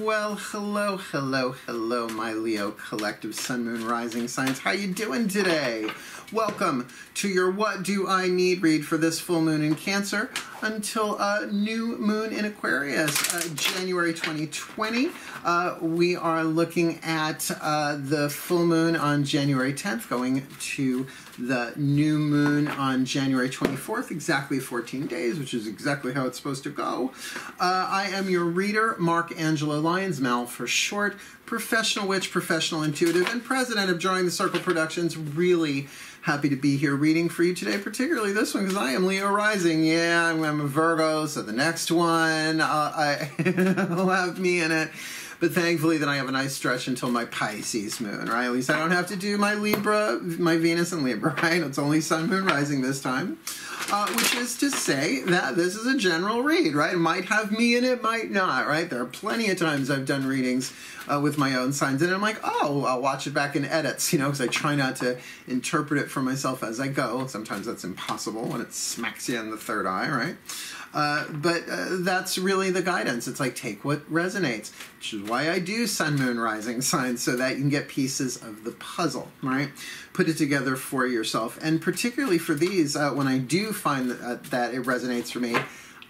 Well, hello, hello, hello, my Leo collective Sun Moon Rising signs. How you doing today? Welcome to your What Do I Need read for this full moon in Cancer until uh, new moon in Aquarius, uh, January 2020. Uh, we are looking at uh, the full moon on January 10th, going to the new moon on January 24th, exactly 14 days, which is exactly how it's supposed to go. Uh, I am your reader, Mark Angelo Lyons, Mal for short, professional witch, professional intuitive, and president of Drawing the Circle Productions. Really happy to be here reading for you today, particularly this one because I am Leo Rising. Yeah, I'm, a Virgo, so the next one uh, I will have me in it. But thankfully, then I have a nice stretch until my Pisces moon, right? At least I don't have to do my Libra, my Venus and Libra, right? It's only Sun, Moon, Rising this time. Uh, which is to say that this is a general read, right? It might have me in it, might not, right? There are plenty of times I've done readings uh, with my own signs, and I'm like, oh, I'll watch it back in edits, you know, because I try not to interpret it for myself as I go. Sometimes that's impossible when it smacks you in the third eye, right? Uh, but uh, that's really the guidance. It's like take what resonates, which is why I do sun, moon, rising signs so that you can get pieces of the puzzle, right? Put it together for yourself. And particularly for these, uh, when I do find that, uh, that it resonates for me,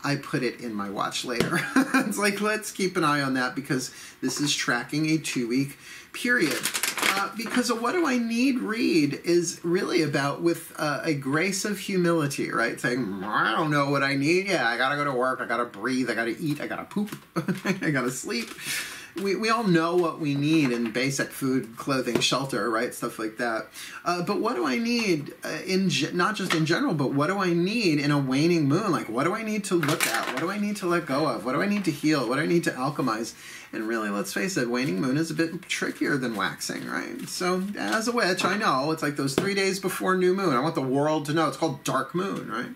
I put it in my watch later. it's like, let's keep an eye on that because this is tracking a two week period. Uh, because what do I need read is really about with uh, a grace of humility, right? Saying, I don't know what I need. Yeah, I gotta go to work. I gotta breathe. I gotta eat. I gotta poop. I gotta sleep we, we all know what we need in basic food, clothing, shelter, right? Stuff like that. Uh, but what do I need uh, in not just in general, but what do I need in a waning moon? Like, what do I need to look at? What do I need to let go of? What do I need to heal? What do I need to alchemize? And really, let's face it, waning moon is a bit trickier than waxing, right? So, as a witch, I know it's like those three days before new moon. I want the world to know it's called dark moon, right?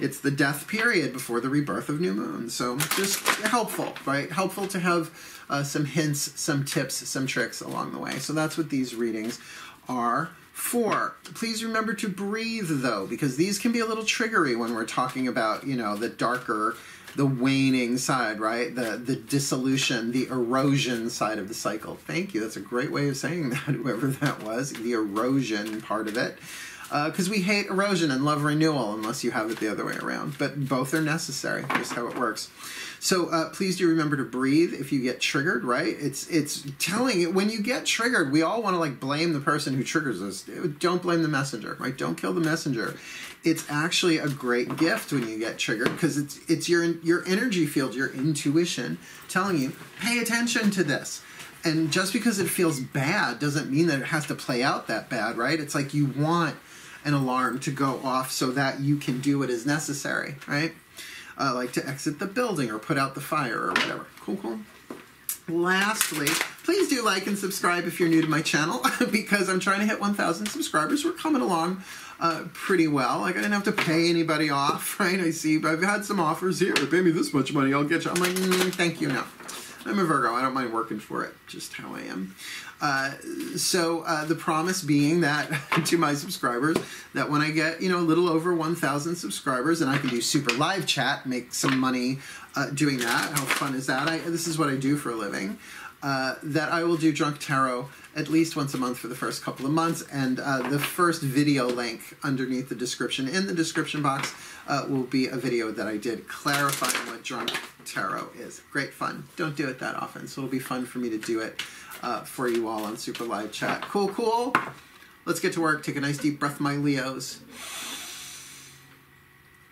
It's the death period before the rebirth of new moon. So, just helpful, right? Helpful to have uh, some hints, some tips, some tricks along the way. So that's what these readings are for. Please remember to breathe though, because these can be a little triggery when we're talking about, you know, the darker, the waning side, right? The the dissolution, the erosion side of the cycle. Thank you. That's a great way of saying that, whoever that was, the erosion part of it because uh, we hate erosion and love renewal unless you have it the other way around. But both are necessary. Just how it works. So uh, please do remember to breathe if you get triggered. Right? It's it's telling when you get triggered. We all want to like blame the person who triggers us. Don't blame the messenger. Right? Don't kill the messenger. It's actually a great gift when you get triggered because it's it's your your energy field, your intuition telling you pay attention to this and just because it feels bad doesn't mean that it has to play out that bad, right? It's like you want an alarm to go off so that you can do what is necessary, right? Uh, like to exit the building or put out the fire or whatever. Cool, cool. Lastly, please do like and subscribe if you're new to my channel because I'm trying to hit 1,000 subscribers. We're coming along uh, pretty well. Like I didn't have to pay anybody off, right? I see, but I've had some offers here. Pay me this much money, I'll get you. I'm like, mm, thank you, no. I'm a Virgo. I don't mind working for it. Just how I am. Uh, so uh, the promise being that to my subscribers that when I get you know a little over 1,000 subscribers and I can do super live chat, make some money uh, doing that. How fun is that? I, this is what I do for a living. Uh, that I will do drunk tarot at least once a month for the first couple of months, and uh, the first video link underneath the description in the description box uh, will be a video that I did clarifying what drunk tarot is. Great fun. Don't do it that often, so it'll be fun for me to do it uh, for you all on Super Live Chat. Cool, cool. Let's get to work. Take a nice deep breath, my Leos.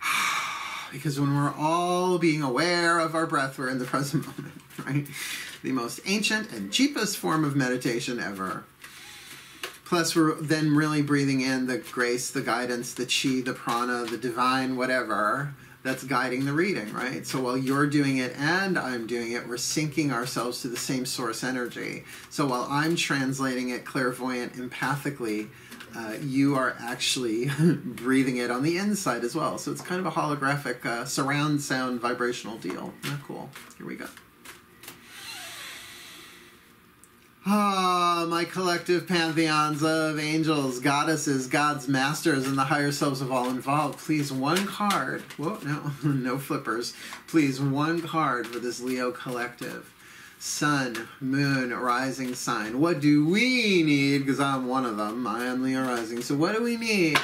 because when we're all being aware of our breath, we're in the present moment, right? The most ancient and cheapest form of meditation ever. Plus, we're then really breathing in the grace, the guidance, the chi, the prana, the divine, whatever that's guiding the reading, right? So while you're doing it and I'm doing it, we're syncing ourselves to the same source energy. So while I'm translating it clairvoyant, empathically, uh, you are actually breathing it on the inside as well. So it's kind of a holographic uh, surround sound vibrational deal. Not cool. Here we go. Ah, my collective pantheons of angels, goddesses, gods, masters, and the higher selves of all involved. Please, one card. Whoa, no, no flippers. Please, one card for this Leo collective. Sun, moon, rising sign. What do we need? Because I'm one of them. I am Leo rising. So, what do we need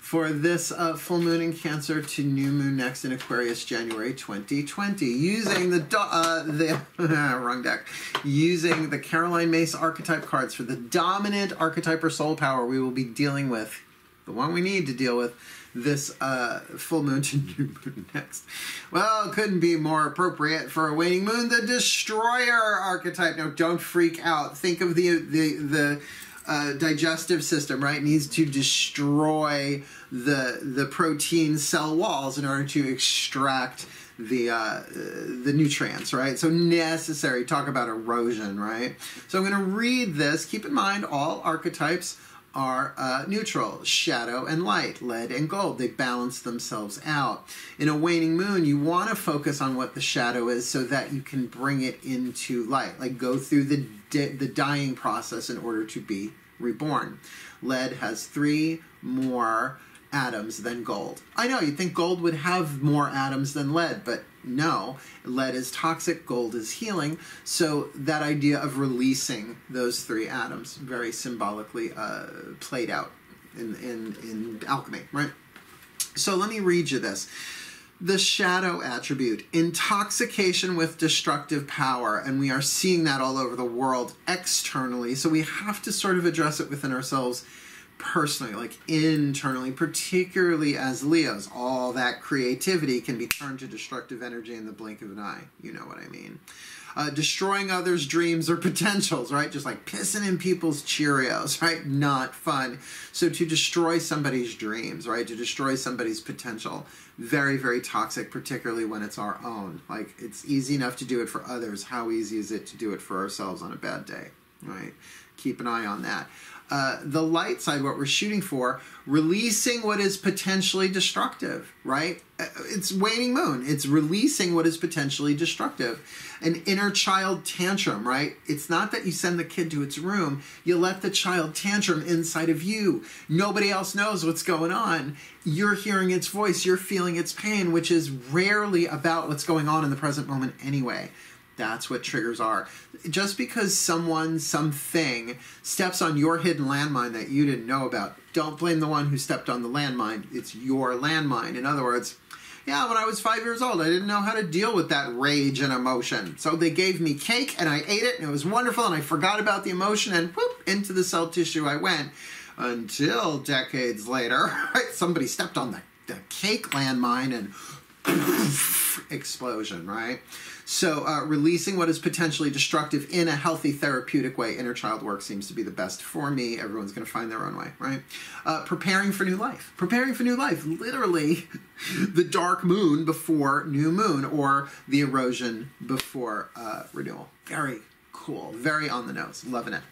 for this uh, full moon in Cancer to new moon next in Aquarius, January 2020? Using the uh, the wrong deck. Using the Caroline Myss archetype cards for the dominant archetype or soul power we will be dealing with. The one we need to deal with this uh, full moon to new moon next. Well, couldn't be more appropriate for a waning moon. The destroyer archetype. Now, don't freak out. Think of the the the uh, digestive system, right? Needs to destroy the the protein cell walls in order to extract the uh, the nutrients, right? So necessary. Talk about erosion, right? So I'm going to read this. Keep in mind all archetypes are uh, neutral, shadow and light, lead and gold. They balance themselves out. In a waning moon, you want to focus on what the shadow is so that you can bring it into light, like go through the the dying process in order to be reborn. Lead has three more atoms than gold. I know you'd think gold would have more atoms than lead, but no. Lead is toxic, gold is healing. So that idea of releasing those three atoms very symbolically uh, played out in, in, in alchemy, right? So let me read you this. The shadow attribute, intoxication with destructive power, and we are seeing that all over the world externally. So we have to sort of address it within ourselves personally, like internally, particularly as Leos. All that creativity can be turned to destructive energy in the blink of an eye. You know what I mean. Uh, destroying others' dreams or potentials, right? Just like pissing in people's Cheerios, right? Not fun. So to destroy somebody's dreams, right? To destroy somebody's potential, very, very toxic, particularly when it's our own. Like it's easy enough to do it for others. How easy is it to do it for ourselves on a bad day, right? Keep an eye on that. Uh, the light side, what we're shooting for, releasing what is potentially destructive, right? Uh, it's waning moon. It's releasing what is potentially destructive. An inner child tantrum, right? It's not that you send the kid to its room, you let the child tantrum inside of you. Nobody else knows what's going on. You're hearing its voice, you're feeling its pain, which is rarely about what's going on in the present moment anyway. That's what triggers are. Just because someone, something steps on your hidden landmine that you didn't know about, don't blame the one who stepped on the landmine. It's your landmine. In other words, yeah, when I was five years old, I didn't know how to deal with that rage and emotion. So they gave me cake and I ate it and it was wonderful and I forgot about the emotion and whoop, into the cell tissue I went. Until decades later, somebody stepped on the, the cake landmine and explosion, right? So, uh, releasing what is potentially destructive in a healthy therapeutic way, inner child work seems to be the best for me. Everyone's going to find their own way, right? Uh, preparing for new life. Preparing for new life. Literally, the dark moon before new moon, or the erosion before uh, renewal. Very cool. Very on the nose. Loving it.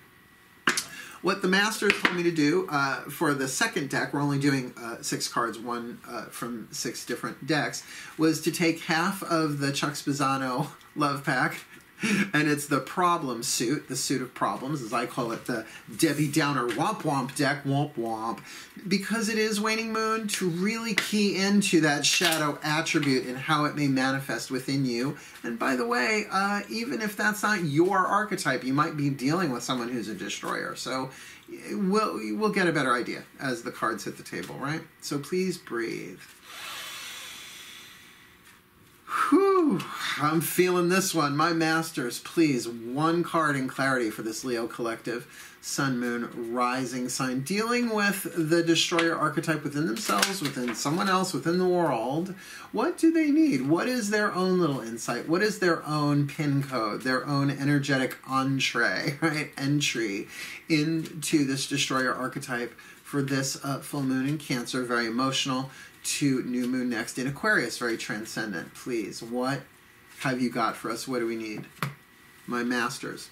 What the masters told me to do uh, for the second deck, we're only doing uh, six cards, one uh, from six different decks, was to take half of the Chuck Spezzano love pack and it's the problem suit, the suit of problems, as I call it, the Debbie Downer Womp Womp deck, Womp Womp, because it is Waning Moon to really key into that shadow attribute and how it may manifest within you. And by the way, uh, even if that's not your archetype, you might be dealing with someone who's a destroyer. So we'll, we'll get a better idea as the cards hit the table, right? So please breathe. Whew, I'm feeling this one. My masters, please, one card in clarity for this Leo collective. Sun, Moon, Rising sign. Dealing with the destroyer archetype within themselves, within someone else, within the world. What do they need? What is their own little insight? What is their own pin code, their own energetic entree, right? Entry into this destroyer archetype for this uh, full moon in Cancer. Very emotional to new moon next in Aquarius, very transcendent. Please, what have you got for us? What do we need? My masters,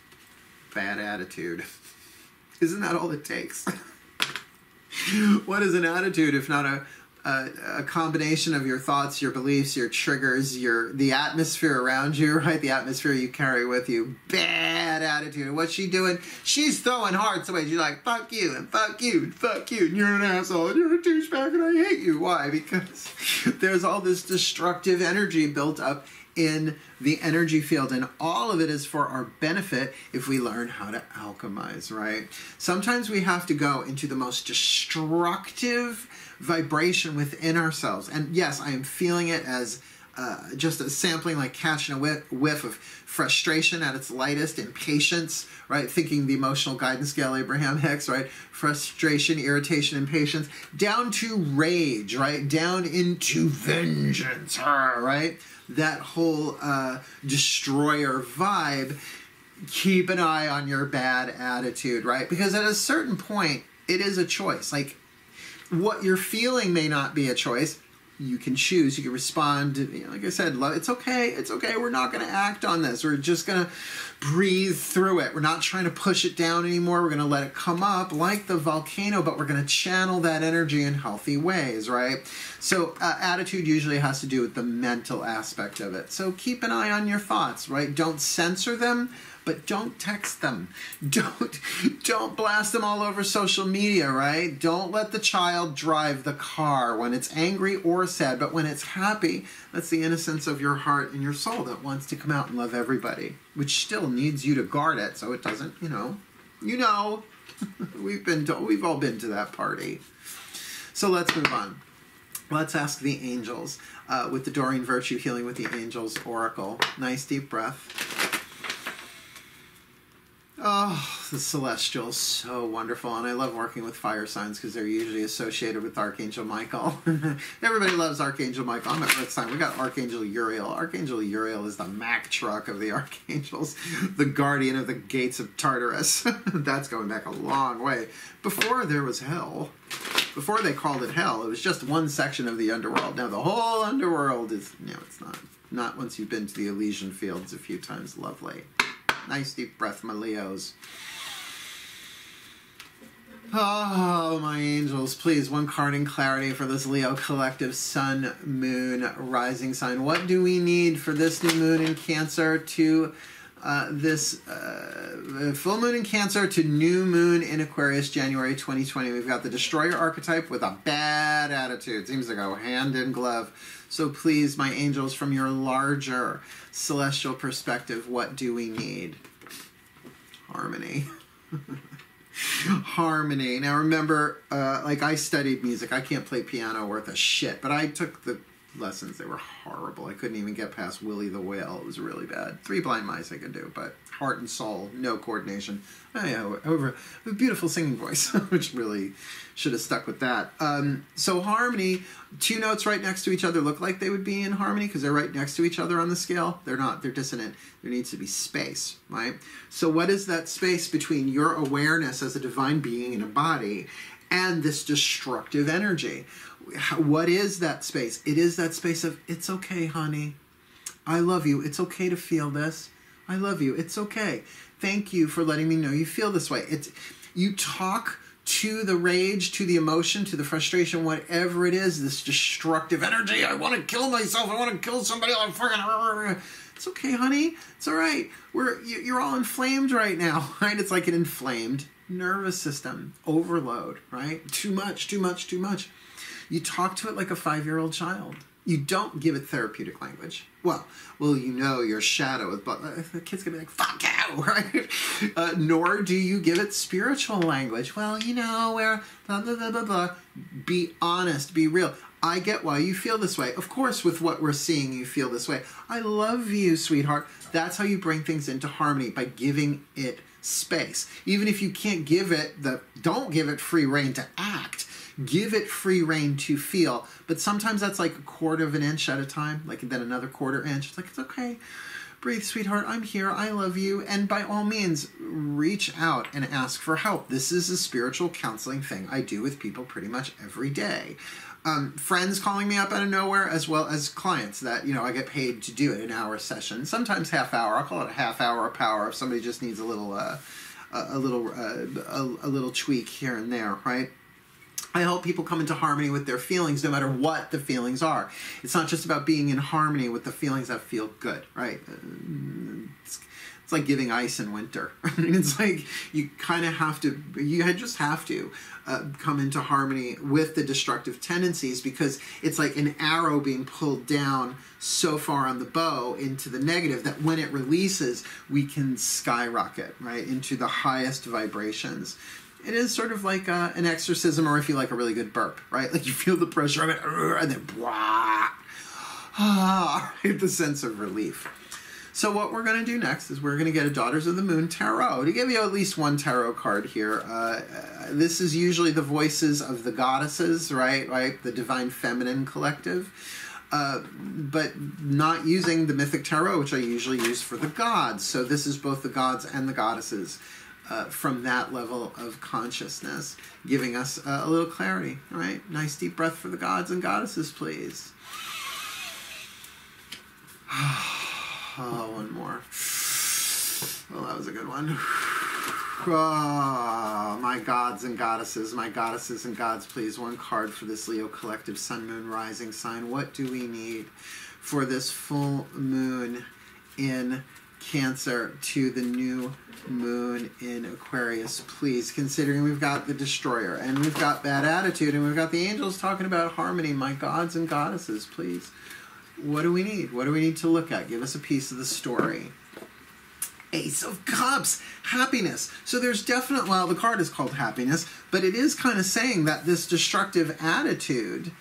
bad attitude. Isn't that all it takes? what is an attitude if not a a, a, combination of your thoughts, your beliefs, your triggers, your the atmosphere around you, right? The atmosphere you carry with you. Bad attitude. What's she doing? She's throwing hearts away. She's like, fuck you and fuck you and fuck you and you're an asshole and you're a douchebag and I hate you. Why? Because there's all this destructive energy built up in the energy field and all of it is for our benefit if we learn how to alchemize right sometimes we have to go into the most destructive vibration within ourselves and yes i am feeling it as uh, just a sampling like catching a whiff, whiff of frustration at its lightest impatience right? Thinking the emotional guidance scale abraham hicks right? Frustration irritation impatience down to rage right? Down into vengeance right? That whole uh, destroyer vibe keep an eye on your bad attitude right? Because at a certain point it is a choice. Like what you're feeling may not be a choice you can choose. You can respond. You know, like I said, it's okay. It's okay. We're not going to act on this. We're just going to breathe through it. We're not trying to push it down anymore. We're going to let it come up like the volcano, but we're going to channel that energy in healthy ways, right? So, uh, attitude usually has to do with the mental aspect of it. So, keep an eye on your thoughts, right? Don't censor them but don't text them. Don't don't blast them all over social media, right? Don't let the child drive the car when it's angry or sad, but when it's happy, that's the innocence of your heart and your soul that wants to come out and love everybody, which still needs you to guard it so it doesn't, you know. You know. we've been to, we've all been to that party. So let's move on. Let's ask the angels uh, with the Doreen Virtue Healing with the Angels Oracle. Nice deep breath. Oh, the celestial is so wonderful, and I love working with fire signs because they're usually associated with Archangel Michael. Everybody loves Archangel Michael. I'm at sign. We got Archangel Uriel. Archangel Uriel is the Mack truck of the archangels, the guardian of the gates of Tartarus. That's going back a long way. Before there was hell, before they called it hell, it was just one section of the underworld. Now the whole underworld is, no, it's not. Not once you've been to the Elysian fields a few times. Lovely. Nice deep breath, my Leos. Oh, my angels, please, one card in clarity for this Leo collective sun, moon, rising sign. What do we need for this new moon in Cancer to uh, this uh, full moon in Cancer to new moon in Aquarius, January 2020? We've got the destroyer archetype with a bad attitude. Seems to go hand in glove. So please, my angels, from your larger celestial perspective, what do we need? Harmony. Harmony. Now remember, uh, like I studied music. I can't play piano worth a shit, but I took the lessons. They were horrible. I couldn't even get past Willie the Whale. It was really bad. Three blind mice I could do, but heart and soul, no coordination. Yeah, however, a beautiful singing voice, which really should have stuck with that. Um, so harmony, two notes right next to each other look like they would be in harmony because they're right next to each other on the scale. They're not. They're dissonant. There needs to be space, right? So what is that space between your awareness as a divine being in a body and this destructive energy? What is that space? It is that space of it's okay, honey. I love you. It's okay to feel this. I love you. It's okay. Thank you for letting me know you feel this way. It's you talk to the rage, to the emotion, to the frustration, whatever it is, this destructive energy. I want to kill myself. I want to kill somebody. I'm fucking. It's okay, honey. It's all right. We're you're all inflamed right now, right? It's like an inflamed nervous system overload, right? Too much, too much, too much. You talk to it like a five year old child you don't give it therapeutic language. Well, well, you know your shadow, but the kid's gonna be like, "Fuck you," right? Uh, nor do you give it spiritual language. Well, you know where blah blah blah blah blah. Be honest, be real. I get why you feel this way. Of course, with what we're seeing, you feel this way. I love you, sweetheart. That's how you bring things into harmony by giving it space. Even if you can't give it the, don't give it free rein to act give it free rein to feel. But sometimes that's like a quarter of an inch at a time, like then another quarter inch. It's like, it's okay. Breathe, sweetheart. I'm here. I love you. And by all means, reach out and ask for help. This is a spiritual counseling thing I do with people pretty much every day. Um, friends calling me up out of nowhere, as well as clients that you know I get paid to do it an hour session, sometimes half hour. I'll call it a half hour, a power if somebody just needs a little, uh, a, a little, uh, a, a little tweak here and there, right? I help people come into harmony with their feelings, no matter what the feelings are. It's not just about being in harmony with the feelings that feel good, right? It's, it's like giving ice in winter. it's like you kind of have to, you just have to uh, come into harmony with the destructive tendencies because it's like an arrow being pulled down so far on the bow into the negative that when it releases, we can skyrocket right into the highest vibrations it is sort of like uh, an exorcism, or if you like a really good burp, right? Like you feel the pressure of it, and then blah, ah, the sense of relief. So what we're going to do next is we're going to get a Daughters of the Moon tarot to give you at least one tarot card here. Uh, this is usually the voices of the goddesses, right? Right, the divine feminine collective. Uh, but not using the mythic tarot, which I usually use for the gods. So this is both the gods and the goddesses uh, from that level of consciousness, giving us uh, a little clarity. All right, nice deep breath for the gods and goddesses, please. oh, one more. Well, that was a good one. Oh, my gods and goddesses, my goddesses and gods, please. One card for this Leo collective sun, moon, rising sign. What do we need for this full moon in Cancer to the new moon in Aquarius, please, considering we've got the destroyer and we've got bad attitude and we've got the angels talking about harmony, my gods and goddesses, please. What do we need? What do we need to look at? Give us a piece of the story. Ace of Cups, happiness. So there's definite, well, the card is called happiness, but it is kind of saying that this destructive attitude,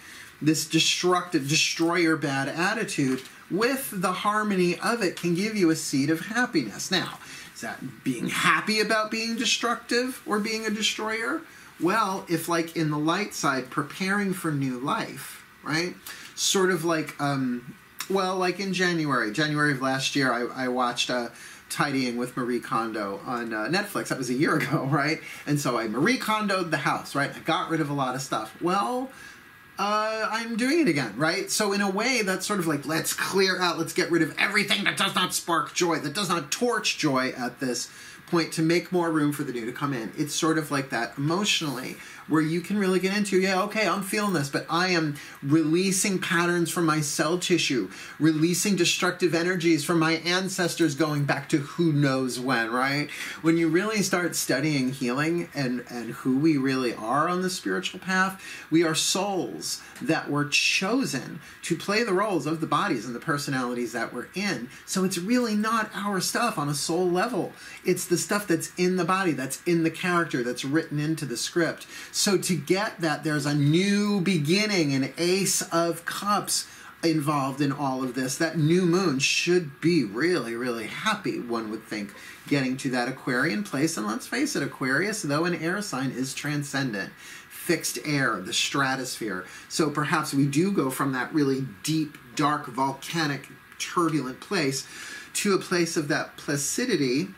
this destructive, destroyer bad attitude, with the harmony of it can give you a seed of happiness. Now, is that being happy about being destructive or being a destroyer? Well, if like in the light side, preparing for new life, right? Sort of like, um, well, like in January, January of last year, I, I watched uh, Tidying with Marie Kondo on uh, Netflix. That was a year ago, right? And so I Marie Kondoed the house, right? I got rid of a lot of stuff. Well, uh, I'm doing it again, right? So in a way, that's sort of like let's clear out, let's get rid of everything that does not spark joy, that does not torch joy at this point to make more room for the new to come in. It's sort of like that emotionally, where you can really get into, yeah, okay, I'm feeling this, but I am releasing patterns from my cell tissue, releasing destructive energies from my ancestors going back to who knows when, right? When you really start studying healing and, and who we really are on the spiritual path, we are souls that were chosen to play the roles of the bodies and the personalities that we're in. So it's really not our stuff on a soul level. It's the stuff that's in the body, that's in the character, that's written into the script. To get that, there's a new beginning, an ace of cups involved in all of this. That new moon should be really, really happy, one would think, getting to that Aquarian place. And let's face it, Aquarius, though an air sign, is transcendent. Fixed air, the stratosphere. So perhaps we do go from that really deep, dark, volcanic, turbulent place to a place of that placidity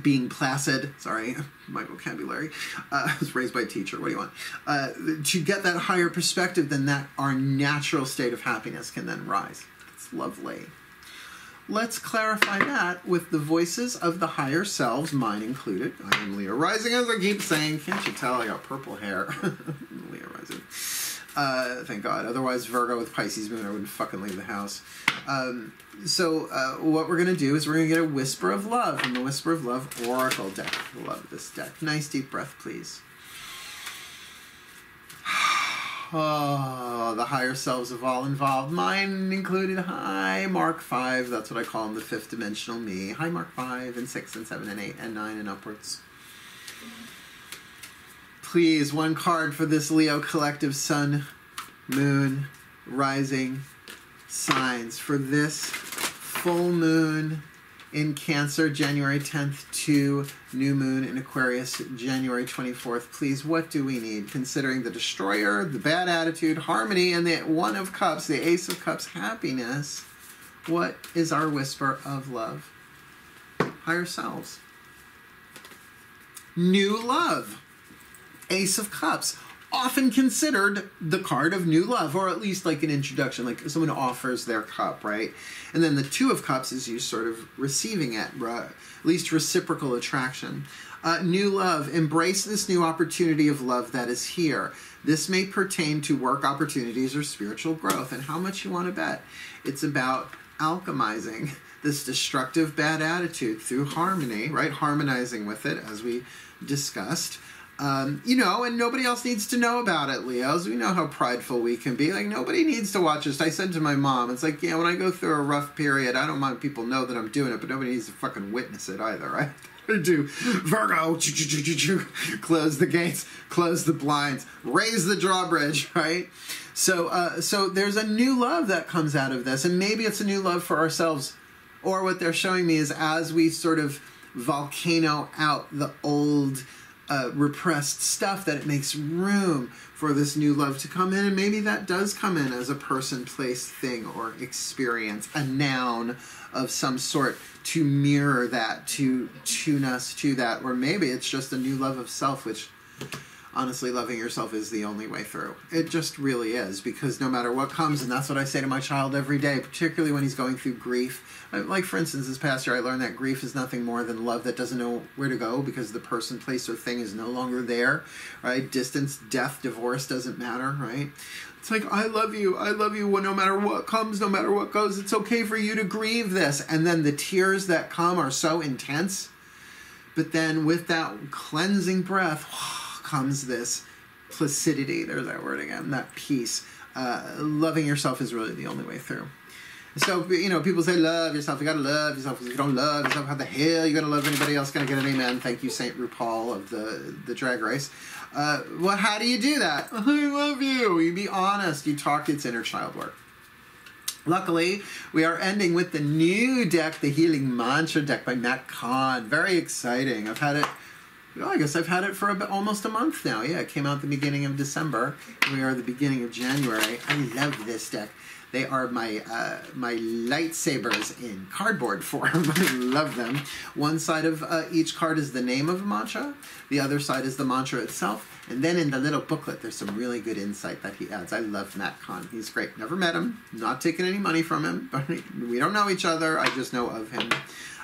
being placid, sorry, my vocabulary, uh, I was raised by a teacher, what do you want? Uh, to get that higher perspective, then that our natural state of happiness can then rise. It's lovely. Let's clarify that with the voices of the higher selves, mine included. I am Leo Rising, as I keep saying. Can't you tell I got purple hair? Uh, thank God. Otherwise, Virgo with Pisces moon, I wouldn't fucking leave the house. Um, so, uh, what we're going to do is we're going to get a Whisper of Love from the Whisper of Love Oracle deck. Love this deck. Nice deep breath, please. Oh, the higher selves of all involved, mine included. Hi, Mark 5. That's what I call them, the fifth dimensional me. Hi, Mark 5, and 6, and 7, and 8, and 9, and upwards please, one card for this Leo collective sun, moon, rising signs for this full moon in Cancer, January 10th to new moon in Aquarius, January 24th. Please, what do we need? Considering the destroyer, the bad attitude, harmony, and the one of cups, the ace of cups, happiness, what is our whisper of love? Higher selves. New love. Ace of Cups, often considered the card of new love, or at least like an introduction, like someone offers their cup, right? And then the Two of Cups is you sort of receiving it, at least reciprocal attraction. Uh, new love, embrace this new opportunity of love that is here. This may pertain to work opportunities or spiritual growth, and how much you want to bet. It's about alchemizing this destructive bad attitude through harmony, right? Harmonizing with it, as we discussed. Um, you know, and nobody else needs to know about it, Leos. We know how prideful we can be. Like, nobody needs to watch us. I said to my mom, it's like, yeah, when I go through a rough period, I don't mind people know that I'm doing it, but nobody needs to fucking witness it either, right? do Virgo, close the gates, close the blinds, raise the drawbridge, right? So, uh, so there's a new love that comes out of this, and maybe it's a new love for ourselves, or what they're showing me is as we sort of volcano out the old uh, repressed stuff, that it makes room for this new love to come in, and maybe that does come in as a person, place, thing, or experience, a noun of some sort to mirror that, to tune us to that, or maybe it's just a new love of self, which honestly, loving yourself is the only way through. It just really is, because no matter what comes, and that's what I say to my child every day, particularly when he's going through grief. Like, for instance, this past year, I learned that grief is nothing more than love that doesn't know where to go because the person, place, or thing is no longer there, right? Distance, death, divorce doesn't matter, right? It's like, I love you. I love you no matter what comes, no matter what goes. It's okay for you to grieve this. And then the tears that come are so intense. But then with that cleansing breath, comes this placidity. There's that word again, that peace. Uh, loving yourself is really the only way through. So, you know, people say love yourself. You gotta love yourself. If you don't love yourself, how the hell you gonna love anybody else? Gonna get an amen. Thank you, Saint RuPaul of the, the drag race. Uh, well, how do you do that? I love you. You be honest. You talk its inner child work. Luckily, we are ending with the new deck, the Healing Mantra deck by Matt Kahn. Very exciting. I've had it well, I guess I've had it for about, almost a month now. Yeah, it came out the beginning of December. We are the beginning of January. I love this deck. They are my uh, my lightsabers in cardboard form. I love them. One side of uh, each card is the name of a mantra. The other side is the mantra itself. And then in the little booklet, there's some really good insight that he adds. I love Matt Kahn. He's great. Never met him. Not taking any money from him. we don't know each other. I just know of him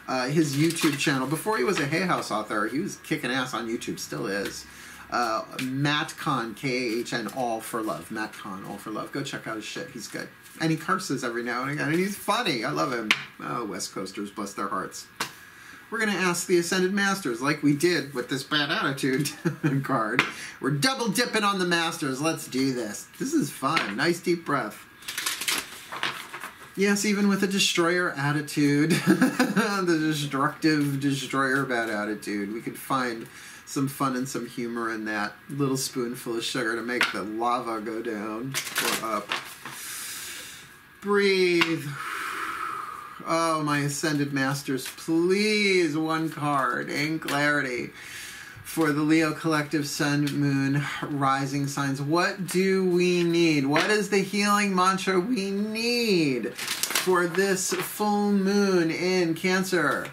uh, his YouTube channel. Before he was a Hay House author, he was kicking ass on YouTube, still is. Uh, Matt Kahn, K A H N, All for Love. Matt Kahn, All for Love. Go check out his shit. He's good. And he curses every now and again, and he's funny. I love him. Oh, West Coasters, bless their hearts. We're going to ask the Ascended Masters, like we did with this bad attitude card. We're double dipping on the Masters. Let's do this. This is fun. Nice deep breath. Yes, even with a destroyer attitude, the destructive destroyer bad attitude, we could find some fun and some humor in that little spoonful of sugar to make the lava go down. Or up. Breathe. Oh, my ascended masters, please, one card. In clarity for the Leo collective sun, moon, rising signs. What do we need? What is the healing mantra we need for this full moon in Cancer?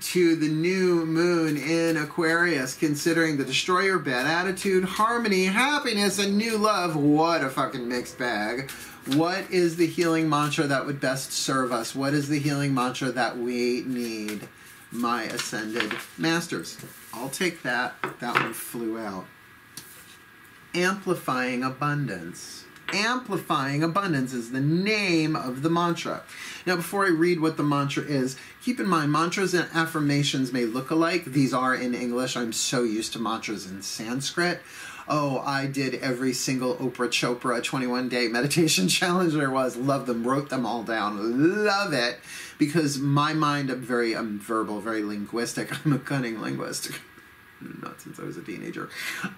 to the new moon in Aquarius, considering the destroyer, bad attitude, harmony, happiness, and new love. What a fucking mixed bag. What is the healing mantra that would best serve us? What is the healing mantra that we need? My ascended masters. I'll take that. That one flew out. Amplifying abundance. Amplifying abundance is the name of the mantra. Now, before I read what the mantra is, keep in mind mantras and affirmations may look alike. These are in English. I'm so used to mantras in Sanskrit. Oh, I did every single Oprah Chopra 21 day meditation challenge there was. Love them, wrote them all down. Love it because my mind, I'm very I'm verbal, very linguistic. I'm a cunning linguist. Not since I was a teenager.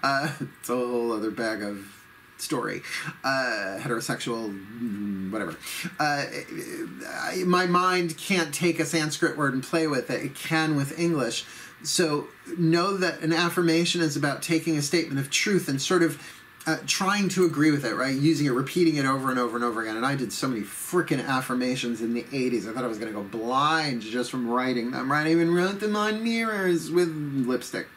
Uh, it's a whole other bag of story. Uh, heterosexual, mm, whatever. Uh, I, my mind can't take a Sanskrit word and play with it. It can with English. So know that an affirmation is about taking a statement of truth and sort of uh, trying to agree with it, right? Using it, repeating it over and over and over again. And I did so many freaking affirmations in the 80s. I thought I was going to go blind just from writing them, right? I even wrote them on mirrors with lipstick.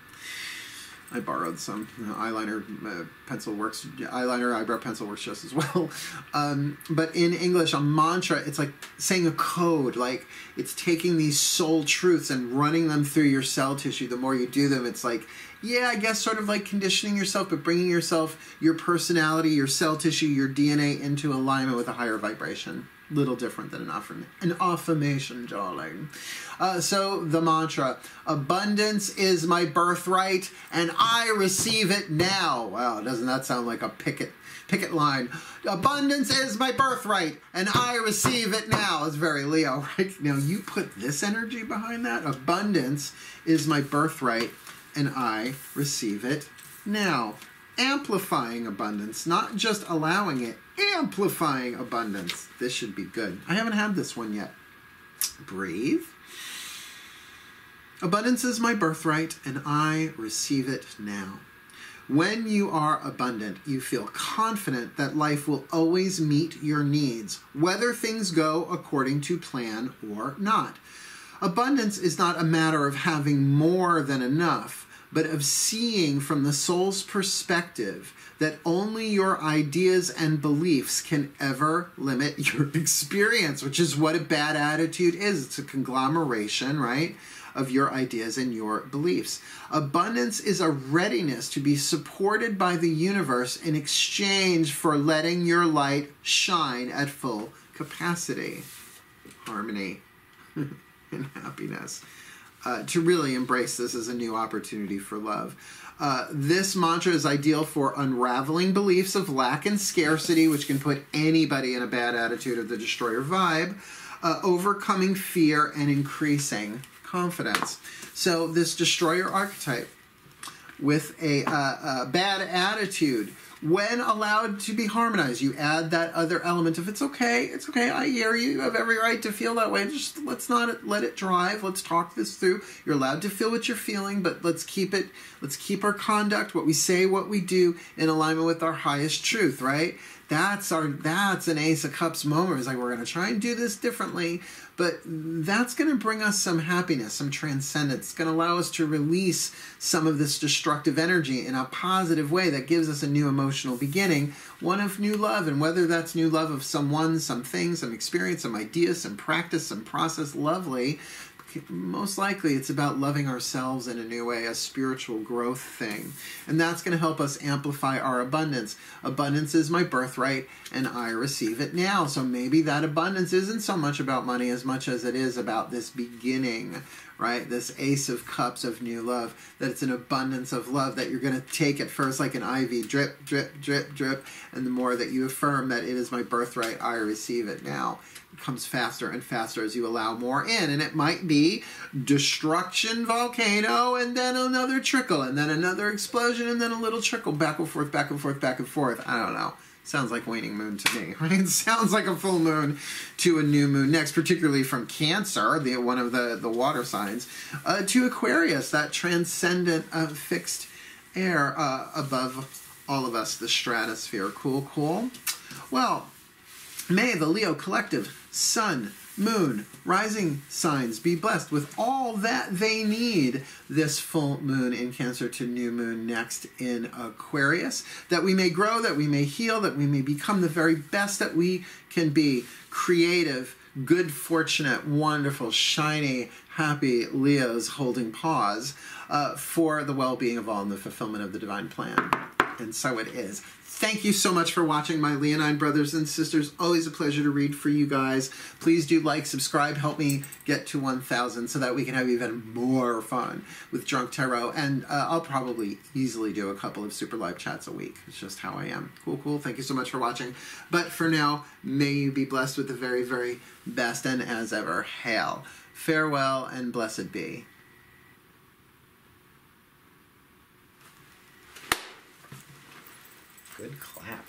I borrowed some eyeliner, uh, pencil works, eyeliner, eyebrow pencil works just as well. Um, but in English, a mantra, it's like saying a code. Like it's taking these soul truths and running them through your cell tissue. The more you do them, it's like, yeah, I guess sort of like conditioning yourself, but bringing yourself, your personality, your cell tissue, your DNA into alignment with a higher vibration. Little different than an, affirm- an affirmation, darling. Uh, so the mantra abundance is my birthright and I receive it now. Wow, doesn't that sound like a picket? Picket line. Abundance is my birthright, and I receive it now. It's very Leo, right? Now you put this energy behind that. Abundance is my birthright, and I receive it now. Amplifying abundance, not just allowing it, amplifying abundance. This should be good. I haven't had this one yet. Breathe. Abundance is my birthright, and I receive it now. When you are abundant, you feel confident that life will always meet your needs, whether things go according to plan or not. Abundance is not a matter of having more than enough, but of seeing from the soul's perspective that only your ideas and beliefs can ever limit your experience, which is what a bad attitude is. It's a conglomeration, right? of your ideas and your beliefs. Abundance is a readiness to be supported by the universe in exchange for letting your light shine at full capacity. Harmony and happiness. Uh, to really embrace this as a new opportunity for love. Uh, this mantra is ideal for unraveling beliefs of lack and scarcity, which can put anybody in a bad attitude of the destroyer vibe, uh, overcoming fear, and increasing confidence. So, this destroyer archetype with a, uh, a bad attitude, when allowed to be harmonized, you add that other element of it's okay, it's okay, I hear you, you have every right to feel that way. Just let's not let it drive. Let's talk this through. You're allowed to feel what you're feeling, but let's keep it, let's keep our conduct, what we say, what we do in alignment with our highest truth, right? That's our that's an Ace of Cups moment. It's like we're gonna try and do this differently, but that's going to bring us some happiness, some transcendence. It's going to allow us to release some of this destructive energy in a positive way that gives us a new emotional beginning, one of new love. And whether that's new love of someone, some things, some experience, some ideas, some practice, some process, lovely most likely it's about loving ourselves in a new way, a spiritual growth thing. And that's going to help us amplify our abundance. Abundance is my birthright, and I receive it now. So maybe that abundance isn't so much about money as much as it is about this beginning, right? This ace of cups of new love, that it's an abundance of love, that you're going to take at first like an IV, drip, drip, drip, drip. And the more that you affirm that it is my birthright, I receive it now it comes faster and faster as you allow more in. And it might be destruction volcano and then another trickle and then another explosion and then a little trickle back and forth, back and forth, back and forth. I don't know. Sounds like waning moon to me, right? Sounds like a full moon to a new moon next, particularly from Cancer, the one of the, the water signs, uh, to Aquarius, that transcendent uh, fixed air uh, above all of us, the stratosphere. Cool, cool. Well, may the Leo Collective sun, moon, rising signs be blessed with all that they need this full moon in Cancer to new moon next in Aquarius. That we may grow, that we may heal, that we may become the very best that we can be creative, good, fortunate, wonderful, shiny, happy Leos holding paws uh, for the well being of all and the fulfillment of the divine plan. And so it is. Thank you so much for watching, my Leonine brothers and sisters. Always a pleasure to read for you guys. Please do like, subscribe, help me get to 1,000 so that we can have even more fun with Drunk Tarot. And uh, I'll probably easily do a couple of super live chats a week. It's just how I am. Cool, cool. Thank you so much for watching. But for now, may you be blessed with the very, very best. And as ever, hail. Farewell and blessed be. Good clap.